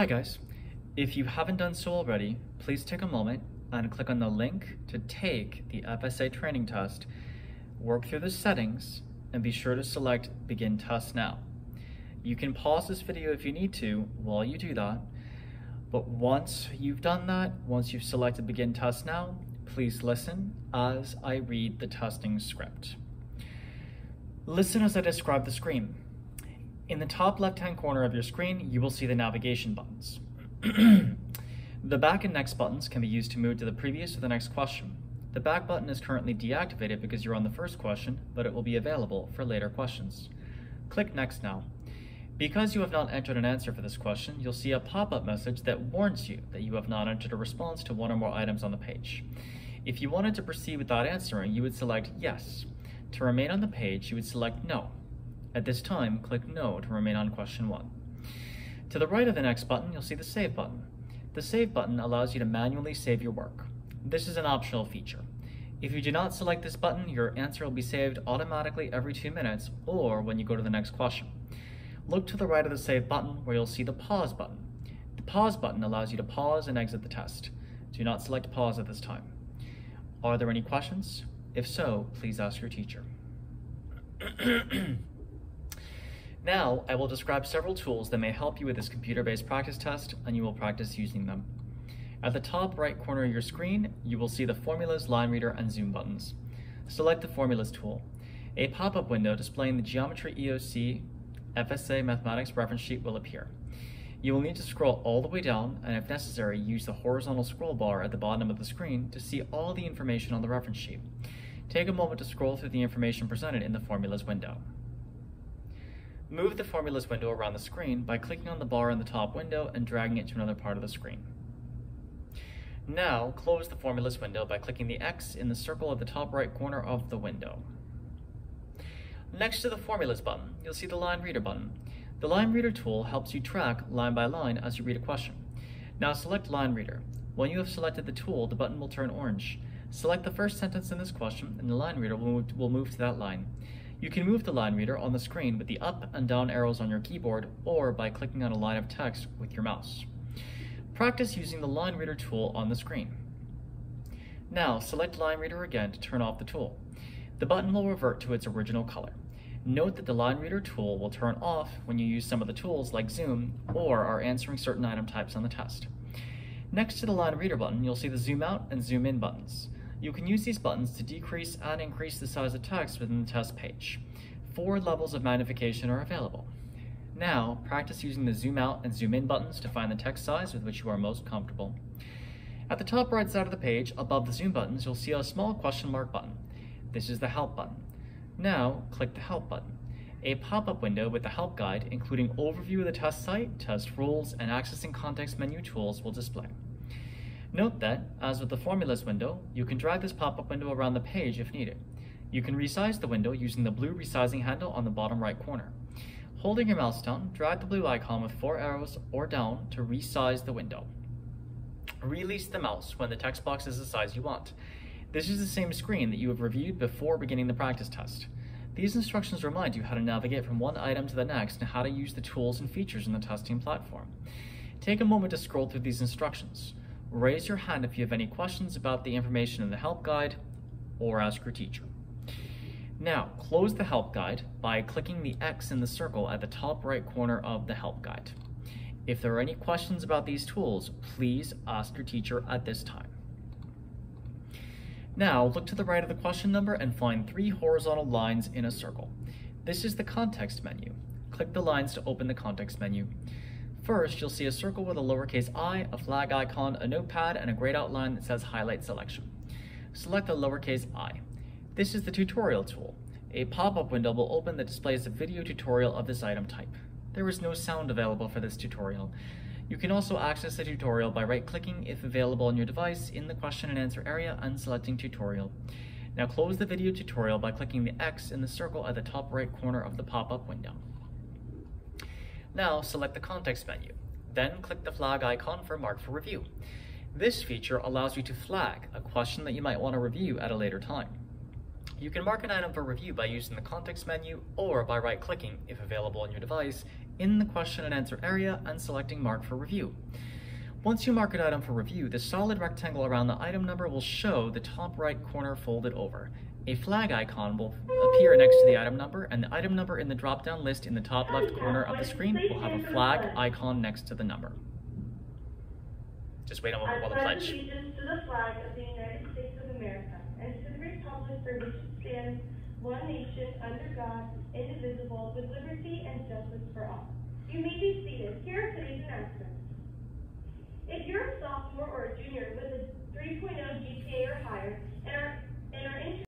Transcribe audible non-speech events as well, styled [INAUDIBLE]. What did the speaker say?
Hi guys. If you haven't done so already, please take a moment and click on the link to take the FSA training test, work through the settings, and be sure to select Begin Test Now. You can pause this video if you need to while you do that, but once you've done that, once you've selected Begin Test Now, please listen as I read the testing script. Listen as I describe the screen. In the top left-hand corner of your screen, you will see the navigation buttons. [CLEARS THROAT] the back and next buttons can be used to move to the previous or the next question. The back button is currently deactivated because you're on the first question, but it will be available for later questions. Click Next now. Because you have not entered an answer for this question, you'll see a pop-up message that warns you that you have not entered a response to one or more items on the page. If you wanted to proceed without answering, you would select Yes. To remain on the page, you would select No. At this time, click No to remain on question 1. To the right of the next button, you'll see the Save button. The Save button allows you to manually save your work. This is an optional feature. If you do not select this button, your answer will be saved automatically every two minutes or when you go to the next question. Look to the right of the Save button where you'll see the Pause button. The Pause button allows you to pause and exit the test. Do not select Pause at this time. Are there any questions? If so, please ask your teacher. [CLEARS THROAT] Now, I will describe several tools that may help you with this computer-based practice test, and you will practice using them. At the top right corner of your screen, you will see the Formulas, Line Reader, and Zoom buttons. Select the Formulas tool. A pop-up window displaying the Geometry EOC FSA Mathematics reference sheet will appear. You will need to scroll all the way down, and if necessary, use the horizontal scroll bar at the bottom of the screen to see all the information on the reference sheet. Take a moment to scroll through the information presented in the Formulas window. Move the formulas window around the screen by clicking on the bar in the top window and dragging it to another part of the screen. Now, close the formulas window by clicking the X in the circle at the top right corner of the window. Next to the formulas button, you'll see the line reader button. The line reader tool helps you track line by line as you read a question. Now select line reader. When you have selected the tool, the button will turn orange. Select the first sentence in this question and the line reader will move, to that line. You can move the line reader on the screen with the up and down arrows on your keyboard or by clicking on a line of text with your mouse. Practice using the line reader tool on the screen. Now select line reader again to turn off the tool. The button will revert to its original color. Note that the line reader tool will turn off when you use some of the tools like zoom or are answering certain item types on the test. Next to the line reader button, you'll see the zoom out and zoom in buttons. You can use these buttons to decrease and increase the size of text within the test page. Four levels of magnification are available. Now, practice using the zoom out and zoom in buttons to find the text size with which you are most comfortable. At the top right side of the page, above the zoom buttons, you'll see a small question mark button. This is the help button. Now, click the help button. A pop-up window with the help guide, including overview of the test site, test rules, and accessing context menu tools will display. Note that, as with the formulas window, you can drag this pop-up window around the page if needed. You can resize the window using the blue resizing handle on the bottom right corner. Holding your mouse down, drag the blue icon with four arrows or down to resize the window. Release the mouse when the text box is the size you want. This is the same screen that you have reviewed before beginning the practice test. These instructions remind you how to navigate from one item to the next and how to use the tools and features in the testing platform. Take a moment to scroll through these instructions. Raise your hand if you have any questions about the information in the help guide or ask your teacher. Now, close the help guide by clicking the X in the circle at the top right corner of the help guide. If there are any questions about these tools, please ask your teacher at this time. Now, look to the right of the question number and find three horizontal lines in a circle. This is the context menu. Click the lines to open the context menu. First, you'll see a circle with a lowercase i, a flag icon, a notepad, and a grayed outline that says Highlight Selection. Select the lowercase i. This is the tutorial tool. A pop-up window will open that displays a video tutorial of this item type. There is no sound available for this tutorial. You can also access the tutorial by right-clicking if available on your device in the question and answer area and selecting tutorial. Now close the video tutorial by clicking the X in the circle at the top right corner of the pop-up window. Now select the context menu. Then click the flag icon for Mark for Review. This feature allows you to flag a question that you might want to review at a later time. You can mark an item for review by using the context menu or by right-clicking, if available on your device, in the question and answer area and selecting Mark for Review. Once you mark an item for review, the solid rectangle around the item number will show the top right corner folded over. A flag icon will appear next to the item number, and the item number in the drop-down list in the top left corner of the screen will have a flag icon next to the number. Just wait a moment while the pledge to the flag of the United States of America and to the republic for which it stands, one nation, under God, indivisible, with liberty and justice for all. You may be seated. Here are today's announcements. If you're a sophomore or a junior with a 3.0 GPA or higher and are, and are interested